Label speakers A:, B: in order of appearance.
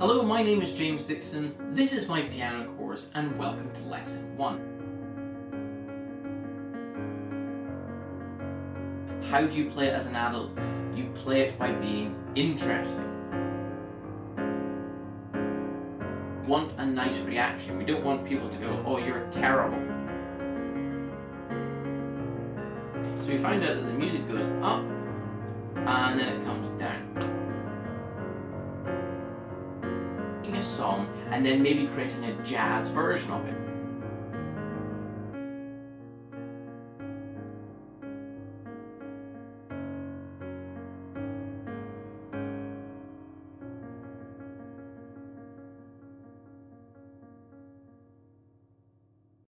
A: Hello, my name is James Dickson. This is my piano course, and welcome to Lesson 1. How do you play it as an adult? You play it by being interesting. We want a nice reaction. We don't want people to go, oh, you're terrible. So we find out that the music goes up, and then it comes a song and then maybe creating a jazz version of it.